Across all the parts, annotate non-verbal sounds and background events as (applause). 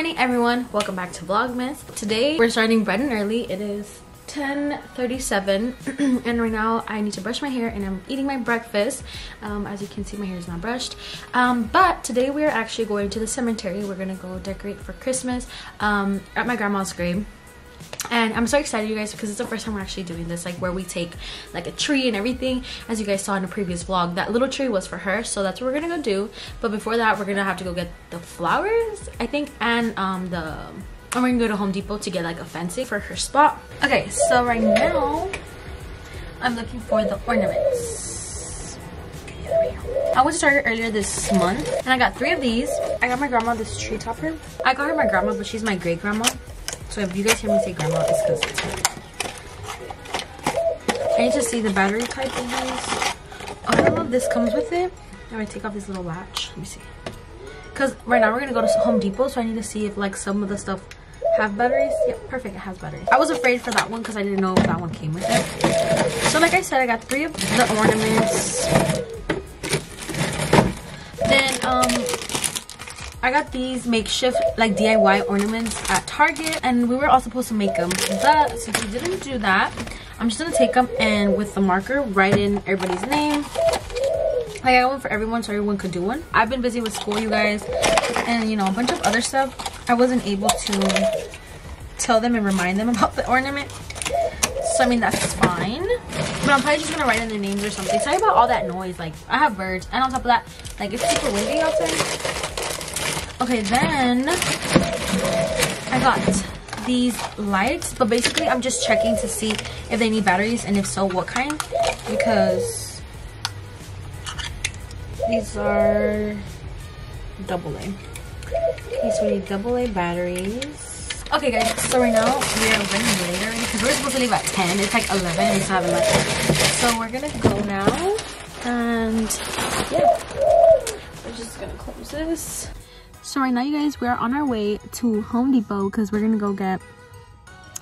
morning everyone. Welcome back to vlogmas. Today we're starting bright and early. It is 10:37, (clears throat) and right now I need to brush my hair and I'm eating my breakfast. Um, as you can see my hair is not brushed. Um, but today we are actually going to the cemetery. We're gonna go decorate for Christmas um, at my grandma's grave and i'm so excited you guys because it's the first time we're actually doing this like where we take like a tree and everything as you guys saw in the previous vlog that little tree was for her so that's what we're gonna go do but before that we're gonna have to go get the flowers i think and um the and we're gonna go to home depot to get like a fancy for her spot okay so right now i'm looking for the ornaments I went to Target earlier this month and I got three of these. I got my grandma this tree topper. I got her my grandma, but she's my great grandma. So if you guys hear me say grandma, it's because it's her. I need to see the battery type of these. Oh, this comes with it. I'm gonna take off this little latch. Let me see. Because right now we're gonna go to Home Depot, so I need to see if like some of the stuff have batteries. Yep, perfect, it has batteries. I was afraid for that one because I didn't know if that one came with it. So like I said, I got three of the ornaments. Then um I got these makeshift like DIY ornaments at Target and we were all supposed to make them. But since we didn't do that, I'm just gonna take them and with the marker write in everybody's name. Like I got one for everyone so everyone could do one. I've been busy with school, you guys, and you know, a bunch of other stuff. I wasn't able to tell them and remind them (laughs) about the ornament. So I mean, that's fine. But I'm probably just gonna write in their names or something. Sorry about all that noise. Like, I have birds. And on top of that, like, it's super windy outside. Okay, then I got these lights, but basically I'm just checking to see if they need batteries and if so, what kind. Because these are double A. Okay, so we need double A batteries. Okay guys, so right now we are running later because we're supposed to leave at 10. It's like 11 and we still haven't left. So we're gonna go now and yeah. We're just gonna close this. So right now, you guys, we're on our way to Home Depot because we're going to go get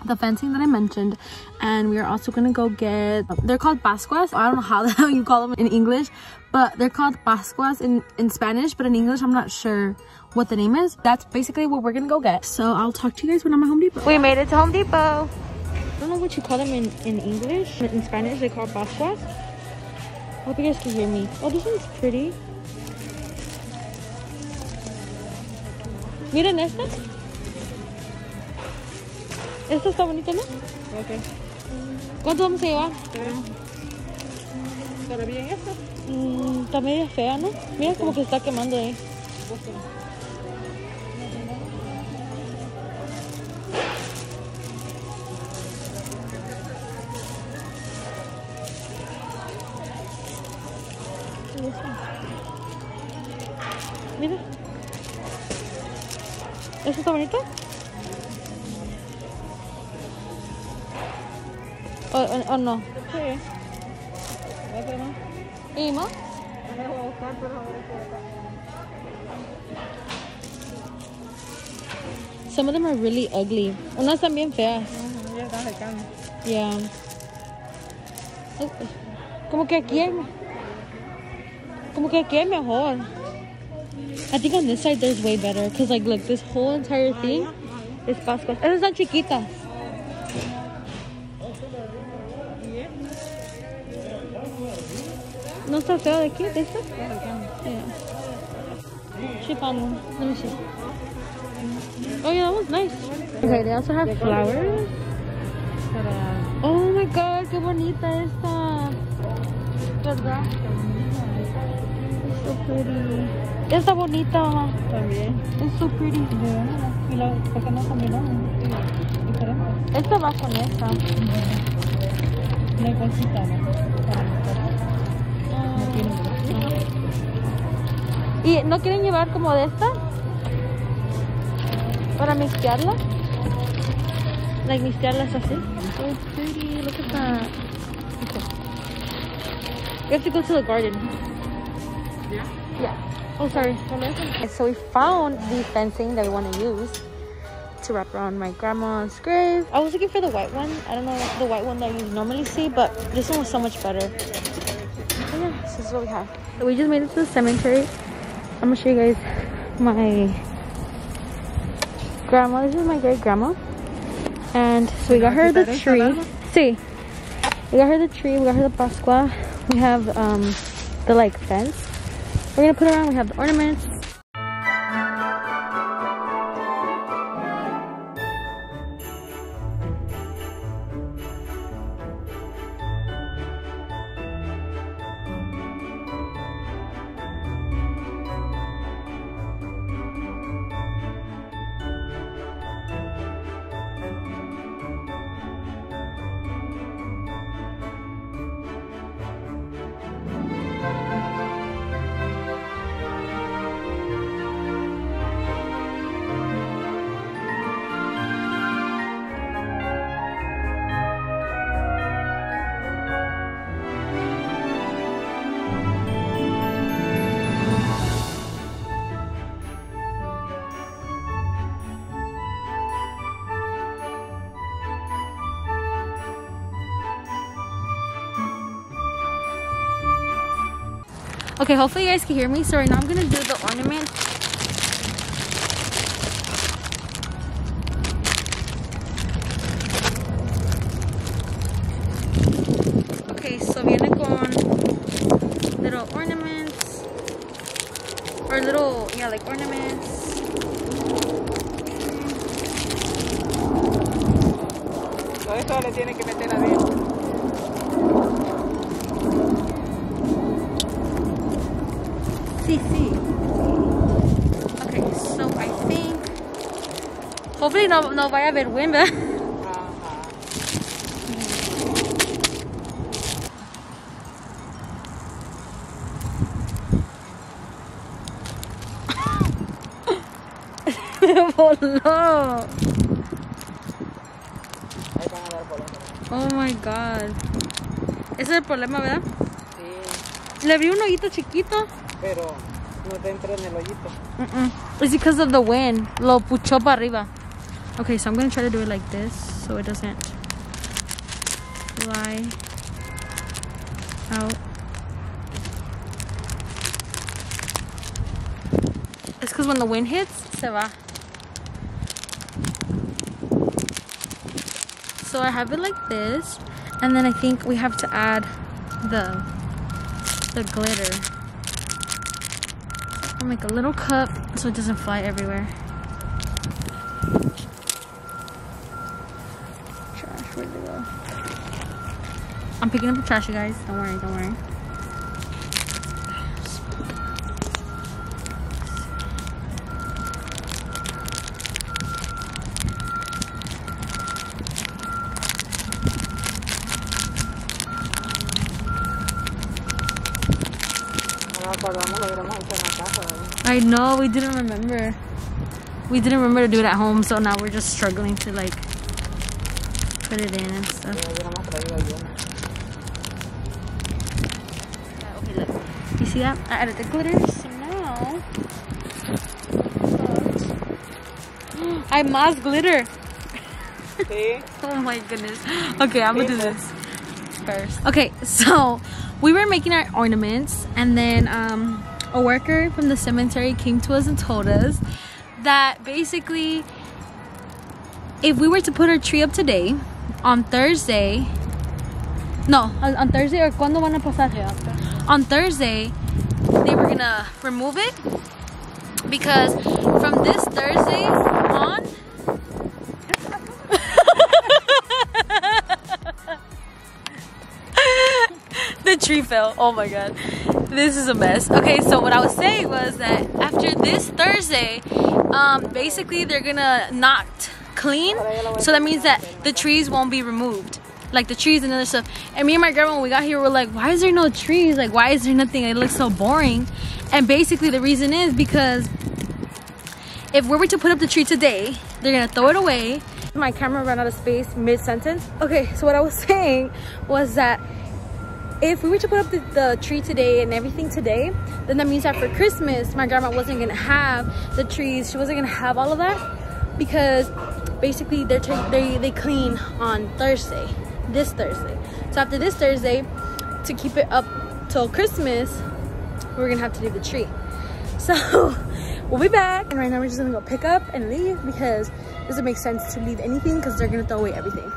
the fencing that I mentioned and we are also gonna go get they're called pascuas. I don't know how (laughs) the hell you call them in English but they're called pascuas in in Spanish but in English I'm not sure what the name is. That's basically what we're gonna go get. So I'll talk to you guys when I'm at Home Depot. We made it to Home Depot. I don't know what you call them in in English. In Spanish they call pascuas. I hope you guys can hear me. Oh this one's pretty Miren esta. Esta está bonita, ¿no? Ok. ¿Cuánto vamos a llevar? ¿Estará bien esta? Mm, está media fea, ¿no? Mira como que está quemando ahí. Mira. ¿Eso está bonito? ¿O, o, o no? Sí. ¿Y más? Some of them are really ugly. Unas están bien feas. Ya está secando. Yeah. Como que aquí hay... Como que aquí hay mejor. I think on this side there's way better. Cause like look, this whole entire thing is pascuas. Esas están chiquitas. ¿No está feo de aquí? ¿De? Yeah. Let me see. Oh yeah, that was nice. Okay, they also have flowers. Oh my god, qué bonita esta. ¿Verdad? So pretty. Está bonita, mamá. También. It's so pretty. Y la... ¿Por qué no combinamos? Diferente. Esta va con esta. No hay bolsita. ¿Y no quieren llevar como de esta? Para mixtearla. Like mixtearlas así. So pretty. Look at that. Okay. We have to go to the garden. Yeah? Yeah. Oh, sorry. So we found the fencing that we want to use to wrap around my grandma's grave. I was looking for the white one. I don't know the white one that you normally see, but this one was so much better. But yeah, this is what we have. So we just made it to the cemetery. I'm gonna show you guys my grandma. This is my great grandma. And so we got her the tree. See, we got her the tree. We got her the pascua. We have um the like fence. We're gonna put it around. We have the ornaments. Okay, hopefully you guys can hear me. So right now I'm gonna do the ornament. No, no vaya a haber wind, ¿verdad? Ajá. Me voló. Oh my god. Ese es el problema, ¿verdad? Sí, Le abrí un hoyito chiquito. pero no dentro en el hoyito. Mm-mm. It's because of the wind. Lo puchó para arriba. Okay, so I'm gonna try to do it like this so it doesn't fly out. It's because when the wind hits, se va. So I have it like this, and then I think we have to add the the glitter. I'll make a little cup so it doesn't fly everywhere. Trash, where'd it go? I'm picking up the trash, you guys. Don't worry, don't worry. No nos acordamos, lo hubiéramos hecho en la casa. ¿verdad? I know, we didn't remember. We didn't remember to do it at home, so now we're just struggling to like put it in and stuff. Lo hubiéramos traído ayer. Okay, look. You see that? I added the (gasps) glitter, so now. I más glitter. Oh my goodness. (gasps) Okay, I'm gonna do this first. Okay, so (laughs) we were making our ornaments, and then um, a worker from the cemetery came to us and told us that basically, if we were to put our tree up today, on Thursday, no, on, Thursday or cuando van a pasar? On Thursday, they were gonna remove it because from this Thursday on. (laughs) the tree fell. Oh my god. This is a mess. Okay, so what I was saying was that after this Thursday, um, basically they're gonna not clean. So that means that the trees won't be removed. Like the trees and other stuff. And me and my grandma, when we got here, we're like, why is there no trees? Like, why is there nothing? It looks so boring. And basically, the reason is because if we were to put up the tree today, they're gonna throw it away. My camera ran out of space mid sentence. Okay, so what I was (laughs) saying was that if we were to put up the, the tree today and everything today, then that means that for Christmas, my grandma wasn't gonna have the trees. She wasn't gonna have all of that because basically they're they they clean on Thursday, this Thursday. So after this Thursday, to keep it up till Christmas, we're gonna have to do the tree. (laughs) So we'll be back, and right now we're just gonna go pick up and leave because it doesn't make sense to leave anything because they're gonna throw away everything.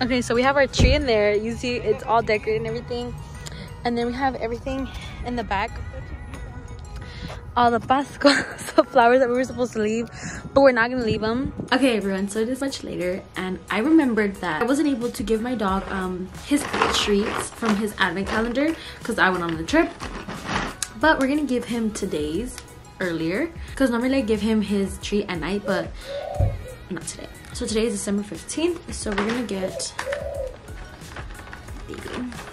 Okay, so we have our tree in there. You see it's all decorated and everything. And then we have everything in the back. All the Pascua (laughs) flowers that we were supposed to leave, but we're not gonna leave them. Okay, everyone, so it is much later, and I remembered that I wasn't able to give my dog um, his treats from his advent calendar because I went on the trip. But we're gonna give him today's earlier because normally I give him his treat at night, but not today. So today is December 15th, so we're gonna get the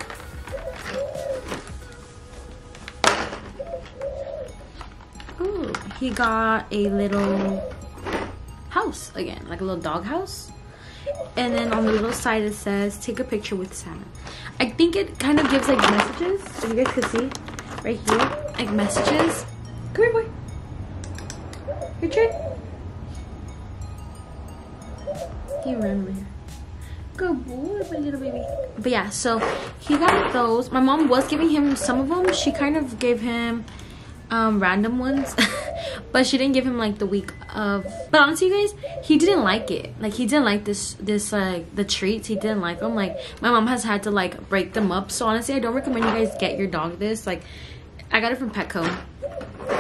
he got a little house again, like a little dog house. And then on the little side it says, take a picture with Santa. I think it kind of gives like messages, so you guys can see right here, like messages. Come here, boy. Turn. He ran here. Good boy, my little baby. But yeah, so he got those. My mom was giving him some of them. She kind of gave him um random ones (laughs) but she didn't give him like the week of but honestly you guys he didn't like it. Like he didn't like this this like the treats. He didn't like them like my mom has had to like break them up. So honestly i don't recommend you guys get your dog this. Like i got it from petco.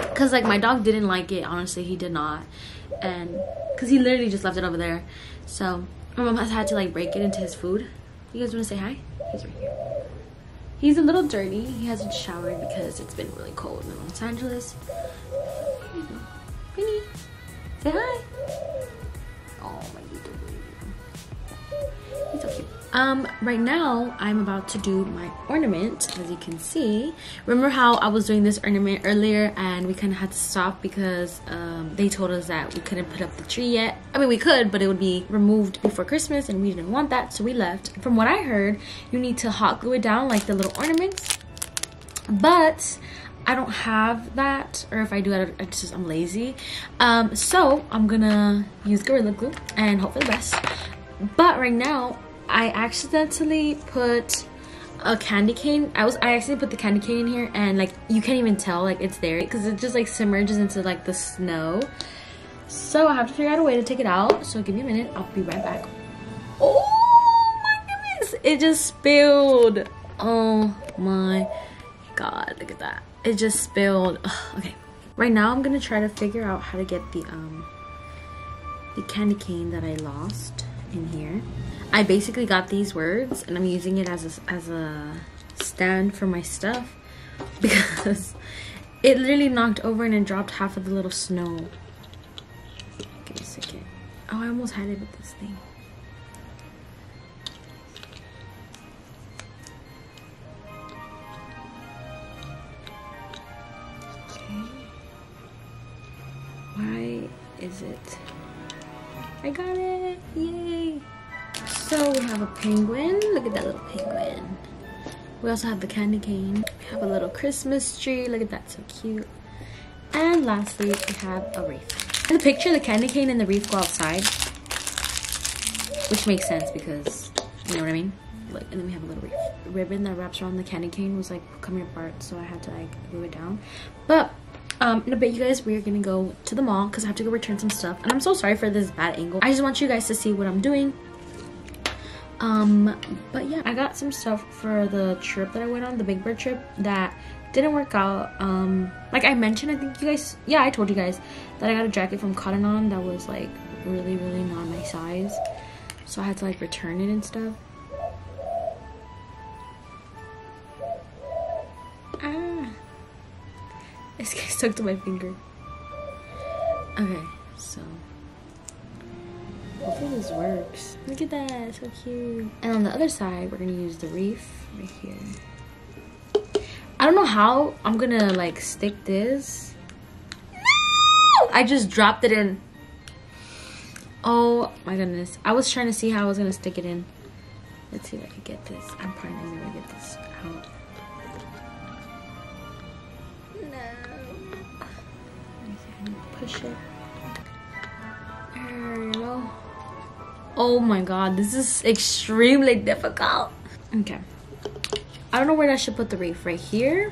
Because like my dog didn't like it. Honestly he did not. And because he literally just left it over there. So my mom has had to like break it into his food. You guys want to say hi? He's right here. He's a little dirty. He hasn't showered because it's been really cold in Los Angeles. Winnie, say hi. Oh my little. He's so cute. Um, right now I'm about to do my ornament, as you can see. Remember how I was doing this ornament earlier and we kind of had to stop because um, they told us that we couldn't put up the tree yet. I mean, we could, but it would be removed before Christmas and we didn't want that, so we left. From what I heard, you need to hot glue it down like the little ornaments. But I don't have that, or if I do, I just I'm lazy. Um, so I'm gonna use Gorilla Glue and hope for the best. But right now, I accidentally put a candy cane. I was I accidentally put the candy cane in here and like you can't even tell like it's there because it just like submerges into like the snow. So I have to figure out a way to take it out. So give me a minute. I'll be right back. Oh my goodness. It just spilled. Oh my god. Look at that. It just spilled. Ugh, okay. Right now I'm gonna try to figure out how to get the um the candy cane that I lost in here. I basically got these words and I'm using it as a, as a stand for my stuff (laughs) because it literally knocked over and it dropped half of the little snow. Give me a second. Oh, I almost had it with this thing. I got it! Yay! So we have a penguin. Look at that little penguin. We also have the candy cane. We have a little Christmas tree. Look at that, so cute. And lastly, we have a wreath. In the picture, the candy cane and the wreath go outside. Which makes sense because, you know what I mean? Like, and then we have a little wreath. The ribbon that wraps around the candy cane was like coming apart, so I had to like glue it down. But um in a bit you guys we're gonna go to the mall because i have to go return some stuff and i'm so sorry for this bad angle. I just want you guys to see what i'm doing. Um but yeah i got some stuff for the trip that i went on the big bird trip that didn't work out. Um like i mentioned i think you guys yeah i told you guys that i got a jacket from cotton on that was like really really not my size. So i had to like return it and stuff. Ah this guy stuck to my finger okay so Hopefully this works. Look at that, so cute. And on the other side, we're gonna use the reef right here. I don't know how I'm gonna like stick this. No! I just dropped it in. Oh my goodness. I was trying to see how I was gonna stick it in. Let's see if I can get this. I'm probably not gonna get this out. Push it. There go. Oh my god, this is extremely difficult. Okay. I don't know where I should put the reef. Right here?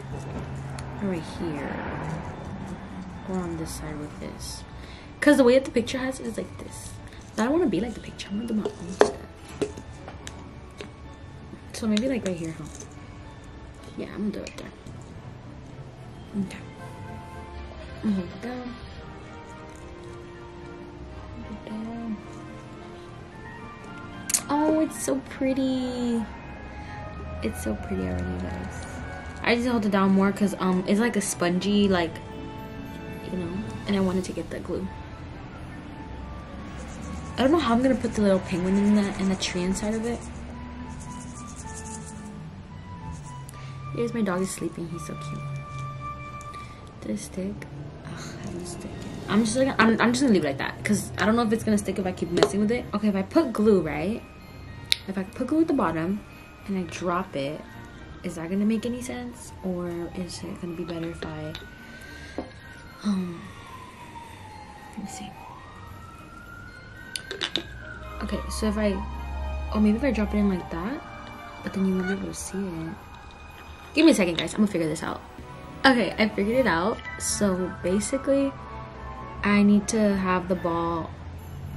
Or right here? Or on this side with this. Because the way that the picture has is like this. I don't want to be like the picture. I want my own stuff. So maybe like right here, huh? Yeah, I'm gonna do it there. Okay. I'm gonna hold it down. It's so pretty. It's so pretty already, guys. I just hold it down more because um, it's like a spongy, like, you know, and I wanted to get the glue. I don't know how I'm gonna put the little penguin in the in the tree inside of it. Here's my dog is sleeping. He's so cute. Did it stick? Ugh, I haven't stick. I'm just like I'm, I'm just gonna leave it like that because I don't know if it's gonna stick if I keep messing with it. Okay, if I put glue right, if I put glue at the bottom and I drop it, is that gonna make any sense or is it gonna be better if I um let me see. Okay, so if I oh maybe if I drop it in like that, but then you won't be able to see it. Give me a second guys, I'm gonna figure this out. Okay, I figured it out. So basically I need to have the ball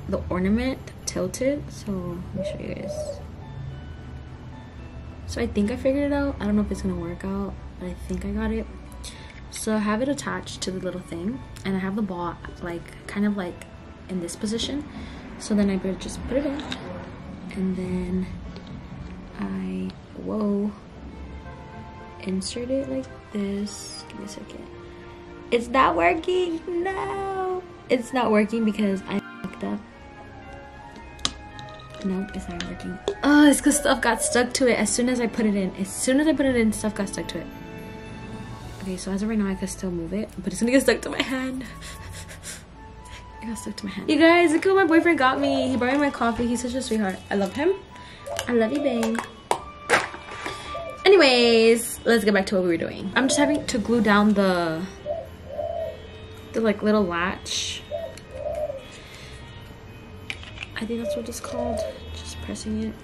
the ornament tilted. So let me show you guys. So I think I figured it out. I don't know if it's gonna work out, but I think I got it. So I have it attached to the little thing and I have the ball like kind of like in this position. So then I just put it in and then I, whoa, insert it like this. Give me a second. It's not working, no. It's not working because I fucked up. Nope, it's not working. Oh, it's because stuff got stuck to it as soon as I put it in. As soon as I put it in, stuff got stuck to it. Okay, so as of right now, I can still move it, but it's gonna get stuck to my hand. (laughs) it got stuck to my hand. You guys, look what my boyfriend got me. He brought me my coffee. He's such a sweetheart. I love him. I love you, babe. Anyways, let's get back to what we were doing. I'm just having to glue down the, the like little latch I think that's what it's called. Just pressing it.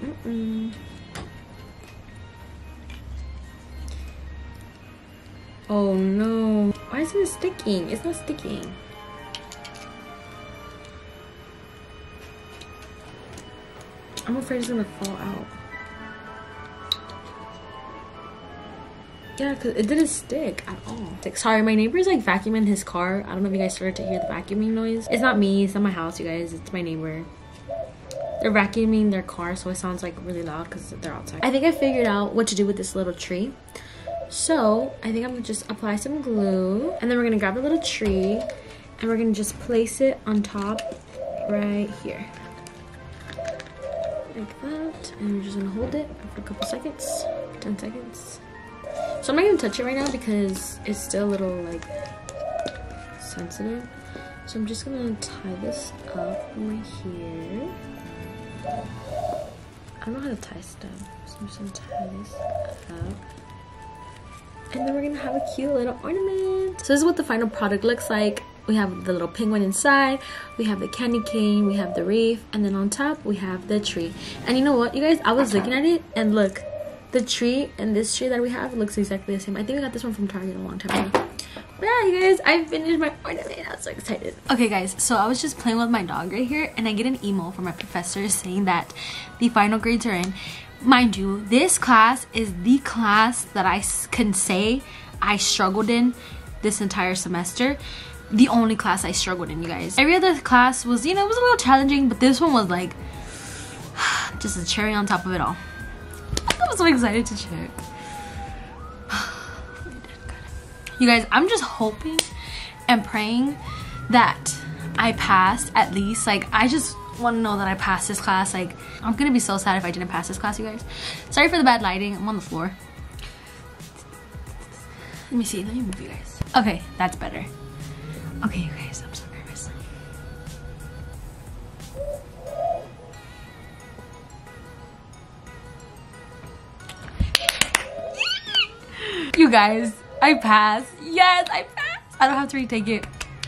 Mm -mm. Oh no. Why isn't it sticking? It's not sticking. I'm afraid it's gonna fall out. Yeah, because it didn't stick at all. Like, sorry, my neighbor's like vacuuming his car. I don't know if you guys started to hear the vacuuming noise. It's not me. It's not my house, you guys. It's my neighbor. They're vacuuming their car, so it sounds like really loud because they're outside. I think I figured out what to do with this little tree. So, I think I'm gonna just apply some glue. And then we're gonna grab a little tree and we're gonna just place it on top right here. Like that. And we're just gonna hold it for a couple seconds. 10 seconds. So I'm not gonna touch it right now because it's still a little like sensitive. So I'm just gonna tie this up right here. I don't know how to tie stuff, so I'm just gonna tie this up. And then we're gonna have a cute little ornament. So this is what the final product looks like. We have the little penguin inside, we have the candy cane, we have the wreath, and then on top we have the tree. And you know what, you guys, I was looking at it and look, the tree and this tree that we have looks exactly the same. I think we got this one from Target a long time ago. But yeah, you guys, I finished my ornament. I was so excited. Okay, guys, so I was just playing with my dog right here, and I get an email from my professor saying that the final grades are in. Mind you, this class is the class that I can say I struggled in this entire semester. The only class I struggled in, you guys. Every other class was, you know, it was a little challenging, but this one was like (sighs) just a cherry on top of it all. I'm so excited to check. You guys, I'm just hoping and praying that I passed at least. Like, I just want to know that I passed this class. Like, I'm gonna be so sad if I didn't pass this class, you guys. Sorry for the bad lighting. I'm on the floor. Let me see. Let me move you guys. Okay, that's better. Okay, you guys, You guys, I passed. Yes, I passed. I don't have to retake it.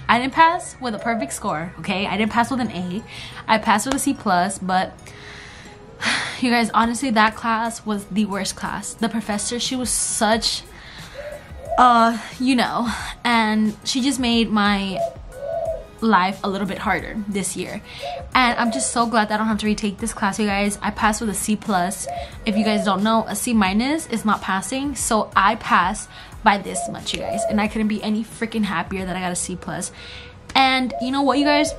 I didn't pass with a perfect score, okay? I didn't pass with an A. I passed with a C+, plus, but (sighs) you guys, honestly, that class was the worst class. The professor, she was such, uh, you know, and she just made my life a little bit harder this year. And i'm just so glad that i don't have to retake this class you guys. I passed with a c plus. If you guys don't know a c minus is not passing so i passed by this much you guys. And i couldn't be any freaking happier that i got a c plus. And you know what you guys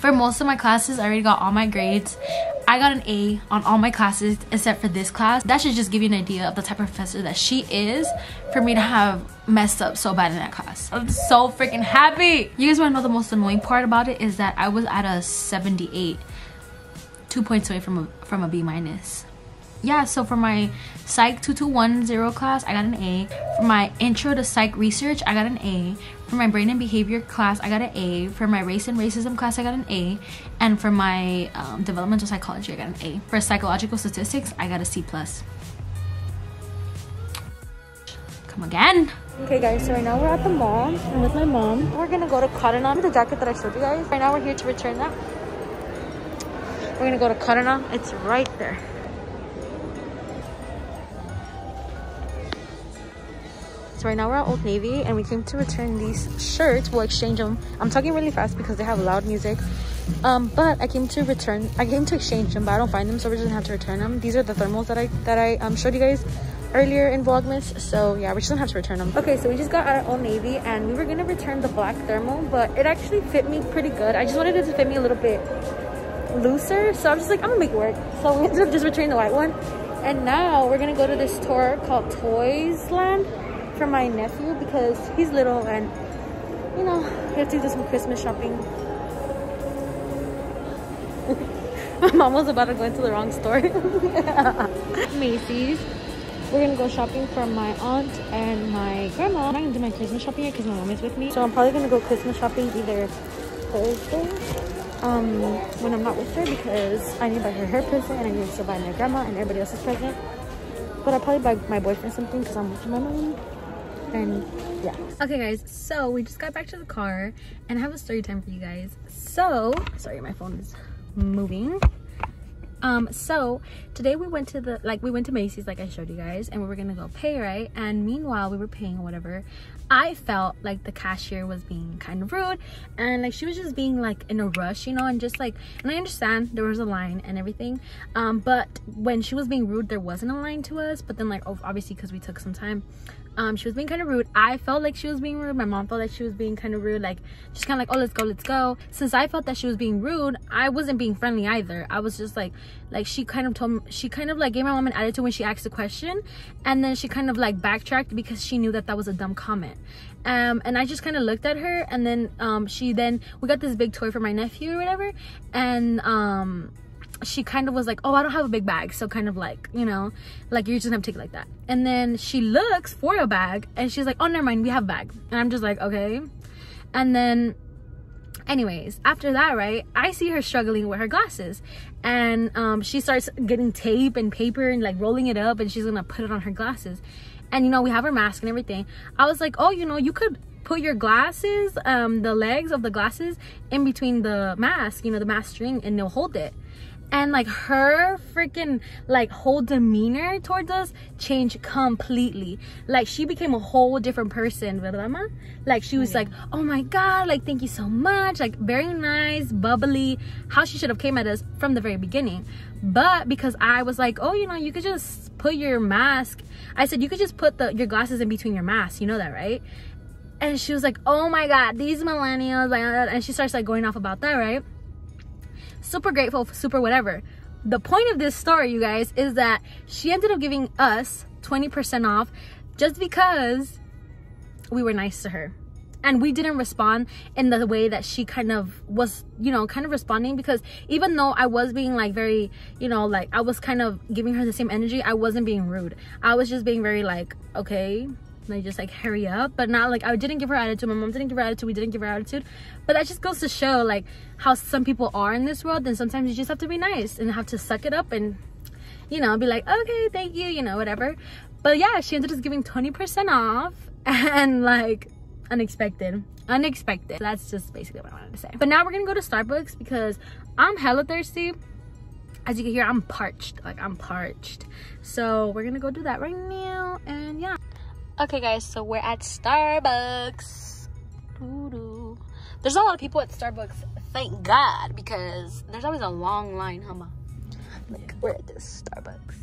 for most of my classes i already got all my grades. I got an a on all my classes except for this class. That should just give you an idea of the type of professor that she is for me to have messed up so bad in that class. I'm so freaking happy. You guys want to know the most annoying part about it is that i was at a 78 two points away from a from a b minus. Yeah, so for my Psych 2210 class, I got an A. For my Intro to Psych Research, I got an A. For my Brain and Behavior class, I got an A. For my Race and Racism class, I got an A. And for my um, Developmental Psychology, I got an A. For Psychological Statistics, I got a C+. plus. Come again. Okay guys, so right now we're at the mall. I'm with my mom. We're gonna go to Cotton On. The jacket that I showed you guys. Right now we're here to return that. We're gonna go to Cotton On. It's right there. So right now we're at Old Navy and we came to return these shirts. We'll exchange them. I'm talking really fast because they have loud music. Um, but I came to return, I came to exchange them, but I don't find them, so we're just gonna have to return them. These are the thermals that I that I um, showed you guys earlier in Vlogmas. So yeah, we're just gonna have to return them. Okay, so we just got of Old Navy and we were gonna return the black thermal, but it actually fit me pretty good. I just wanted it to fit me a little bit looser, so I'm just like, I'm gonna make it work. So we ended up just returning the white one. And now we're gonna go to this tour called Toys Land for my nephew because he's little and you know we have to do some christmas shopping. (laughs) My mom was about to go into the wrong store. (laughs) Macy's. We're gonna go shopping for my aunt and my grandma. I'm not gonna do my christmas shopping yet because my mom is with me. So i'm probably gonna go christmas shopping either thursday um when i'm not with her because i need to buy her her present and i need to buy my grandma and everybody else's present. But i'll probably buy my boyfriend something because i'm with my mom and yeah. Okay guys so we just got back to the car and I have a story time for you guys. So sorry my phone is moving. Um so today we went to the like we went to macy's like i showed you guys and we were gonna go pay right? And meanwhile we were paying or whatever. I felt like the cashier was being kind of rude and like she was just being like in a rush you know and just like and i understand there was a line and everything um but when she was being rude there wasn't a line to us but then like obviously because we took some time um she was being kind of rude. I felt like she was being rude. My mom felt like she was being kind of rude like she's kind of like oh let's go let's go. Since i felt that she was being rude i wasn't being friendly either. I was just like like she kind of told me she kind of like gave my mom an attitude when she asked the question and then she kind of like backtracked because she knew that that was a dumb comment. Um and i just kind of looked at her and then um she then we got this big toy for my nephew or whatever and um she kind of was like, oh, I don't have a big bag. So kind of like, you know, like you're just gonna take it like that. And then she looks for a bag and she's like, oh, never mind, we have a bag. And I'm just like, okay. And then anyways, after that, right, I see her struggling with her glasses. And um, she starts getting tape and paper and like rolling it up and she's gonna put it on her glasses. And you know, we have her mask and everything. I was like, oh, you know, you could put your glasses, um, the legs of the glasses in between the mask, you know, the mask string and they'll hold it and like her freaking like whole demeanor towards us changed completely. Like she became a whole different person ¿verdad, like she was yeah. like oh my god like thank you so much like very nice bubbly how she should have came at us from the very beginning. But because i was like oh you know you could just put your mask i said you could just put the your glasses in between your mask you know that right? And she was like oh my god these millennials and she starts like going off about that right super grateful, super whatever. The point of this story, you guys, is that she ended up giving us 20% off just because we were nice to her and we didn't respond in the way that she kind of was you know kind of responding because even though i was being like very you know like i was kind of giving her the same energy i wasn't being rude i was just being very like okay like just like hurry up. But not like i didn't give her attitude. My mom didn't give her attitude. We didn't give her attitude. But that just goes to show like how some people are in this world. And sometimes you just have to be nice and have to suck it up and you know be like okay thank you you know whatever. But yeah she ended up giving 20 percent off (laughs) and like unexpected. Unexpected. That's just basically what i wanted to say. But now we're gonna go to starbucks because i'm hella thirsty. As you can hear i'm parched. Like i'm parched. So we're gonna go do that right now. And yeah okay guys so we're at starbucks There's a lot of people at Starbucks, thank God, because there's always a long line, huh? Like, we're at this Starbucks.